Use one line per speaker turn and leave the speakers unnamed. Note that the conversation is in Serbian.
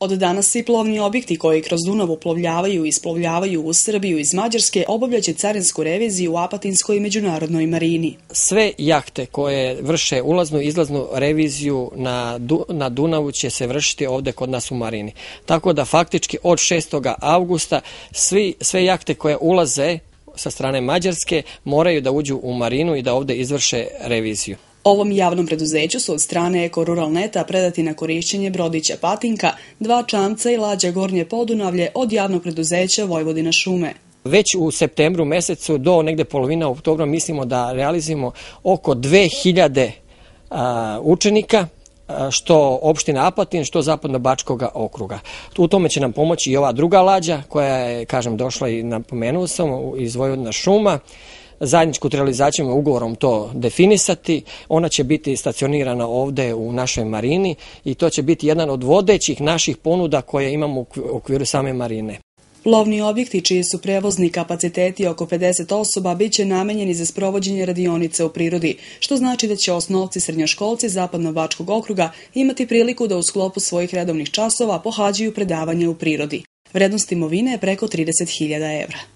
Od danas svi plovni objekti koji kroz Dunav uplovljavaju i isplovljavaju u Srbiju iz Mađarske obavljaće carinsku reviziju u Apatinskoj međunarodnoj marini.
Sve jahte koje vrše ulaznu i izlaznu reviziju na, na Dunavu će se vršiti ovde kod nas u marini. Tako da faktički od 6. augusta svi, sve jahte koje ulaze sa strane Mađarske moraju da uđu u marinu i da ovde izvrše reviziju.
Ovom javnom preduzeću su od strane Eko Ruralneta predati na korišćenje brodića Patinka, dva čamca i lađa Gornje Podunavlje od javnog preduzeća Vojvodina šume.
Već u septembru mesecu do negde polovina oktobra mislimo da realizujemo oko 2000 a, učenika što opština Apatin, što zapadno-bačkog okruga. U tome će nam pomoći i ova druga lađa koja je, kažem, došla i napomenuo sam iz Vojvodina šuma zajedničku realizacijom ugovorom to definisati. Ona će biti stacionirana ovde u našoj marini i to će biti jedan od vodećih naših ponuda koje imamo u okviru same marine.
Plovni objekti čiji su prevozni kapaciteti oko 50 osoba bit će namenjeni za sprovođenje radionice u prirodi, što znači da će osnovci srednjoškolci Zapadno-Bačkog okruga imati priliku da u sklopu svojih redovnih časova pohađaju predavanje u prirodi. Vrednost imovine je preko 30.000 evra.